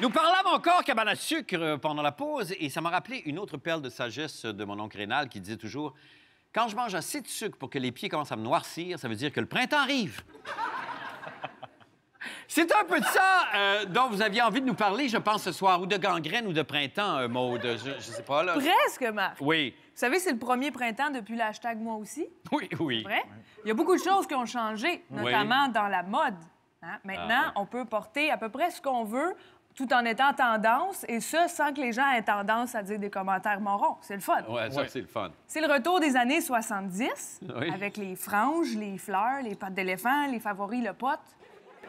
Nous parlâmes encore cabane à sucre euh, pendant la pause et ça m'a rappelé une autre perle de sagesse de mon oncle Rénal qui disait toujours Quand je mange assez de sucre pour que les pieds commencent à me noircir, ça veut dire que le printemps arrive. C'est un peu de ça euh, dont vous aviez envie de nous parler, je pense, ce soir, ou de gangrène ou de printemps, euh, Maude. Je, je sais pas, là. Presque, Marc. Oui, Vous savez, c'est le premier printemps depuis le hashtag moi aussi. oui, oui. Vrai? Il y a beaucoup de choses qui ont changé, notamment dans la mode. hein. Maintenant, Ah, ouais. on peut porter à peu près ce qu'on veut tout en étant tendance, et ça sans que les gens aient tendance à dire des commentaires morons. C'est le fun. Ouais, ça, c'est le fun. C'est le retour des années 70, Oui. avec les franges, les fleurs, les pattes d'éléphant, les favoris, le pote.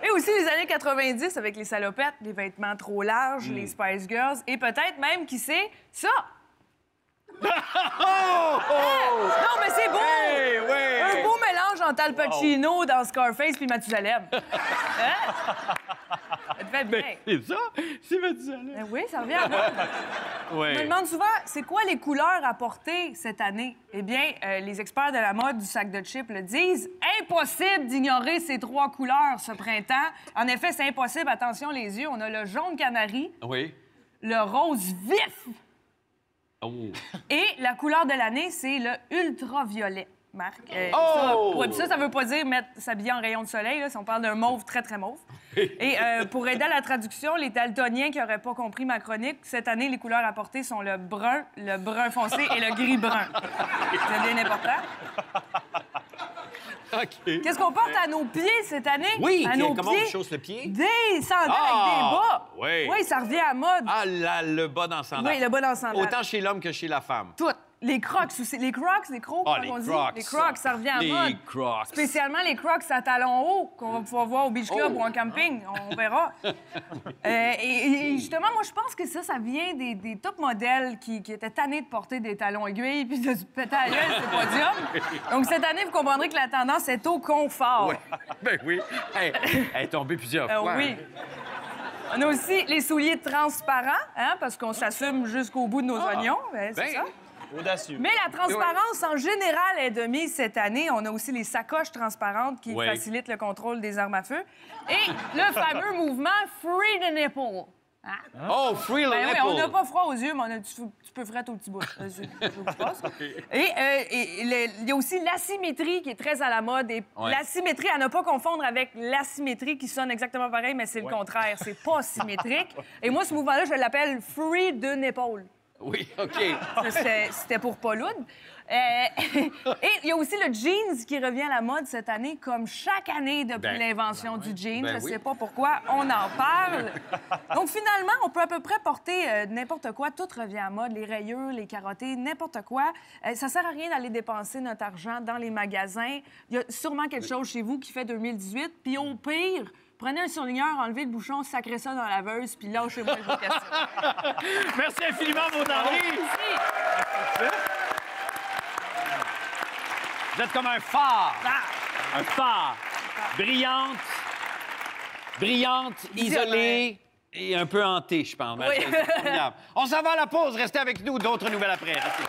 Et aussi les années 90 avec les salopettes, les vêtements trop larges, Hmm. les Spice Girls, et peut-être même, qui sait, ça! Oh! oh! Non, mais c'est beau! Hey, ouais! Un beau mélange entre Al Pacino dans Scarface puis Mathusalem. Hein? Fait bien. C'est ça? C'est Mathusalem. Ben oui, ça revient à moi. Je me demande souvent, c'est quoi les couleurs à porter cette année? Eh bien, euh, les experts de la mode du sac de chips le disent. Impossible d'ignorer ces trois couleurs ce printemps. En effet, c'est impossible. Attention les yeux. On a le jaune canari, Oui. le rose vif Oh. et la couleur de l'année, c'est le ultraviolet. Marc. Euh, Oh! ça, ouais, ça, ça veut pas dire mettre s'habiller en rayon de soleil. Là, si on parle d'un mauve très, très mauve. Et euh, pour aider à la traduction, les daltoniens qui n'auraient pas compris ma chronique, cette année, les couleurs à porter sont le brun, le brun foncé et le gris-brun. C'est bien important. OK. Qu'est-ce qu'on porte à nos pieds cette année? Oui, à nos comment pieds, on chausse le pied? Des sandales Ah! avec des bas. Oui. Oui, ça revient à mode. Ah, là, le bas dans le sandal. Oui, le bas dans le sandal. Autant chez l'homme que chez la femme. Toutes. Les crocs. Les crocs, les crocs, Ah, les on dit. crocs. Les crocs, ça revient à Les mode. crocs. Spécialement les crocs à talons hauts qu'on va pouvoir voir au beach club Oh. ou en camping. On verra. Euh, et, et justement, moi, je pense que ça, ça vient des, des top modèles qui, qui étaient tannés de porter des talons aiguilles puis de se péter à gueule sur le podium. Donc, cette année, vous comprendrez que la tendance est au confort. Ouais. Ben oui. Hey, elle est tombée plusieurs Euh, fois. oui. On a aussi les souliers transparents, hein, parce qu'on s'assume jusqu'au bout de nos oignons. Ben, c'est Ben, ça. Audacieux. Mais la transparence, en général, est de mise cette année. On a aussi les sacoches transparentes qui Oui. facilitent le contrôle des armes à feu. Et le fameux mouvement Free the Nipple. Hein? Oh, free the Ben oui, on n'a pas froid aux yeux, mais on a, tu, tu peux frette au petit bout. Et euh, il y a aussi l'asymétrie qui est très à la mode. Et Ouais. l'asymétrie, à ne pas confondre avec l'asymétrie qui sonne exactement pareil, mais c'est le contraire. C'est pas symétrique. Et moi, ce mouvement-là, je l'appelle Free the Nipple. Oui, OK. C'était pour Pauloud. Euh, et il y a aussi le jeans qui revient à la mode cette année, comme chaque année depuis Ben, l'invention du jean. Ben Je oui. sais pas pourquoi on en parle. Donc finalement, on peut à peu près porter euh, n'importe quoi. Tout revient à mode, les rayures, les carottés, n'importe quoi. Euh, ça sert à rien d'aller dépenser notre argent dans les magasins. Il y a sûrement quelque chose chez vous qui fait 2018. Puis au pire, prenez un surligneur, enlevez le bouchon, sacrez ça dans la laveuse, puis lâchez-moi vos questions. Merci infiniment, Maud Henry. Vous êtes comme un phare. Un phare. Brillante. Brillante, isolée et un peu hantée, je pense. Oui. On s'en va à la pause. Restez avec nous. D'autres nouvelles après. Restez.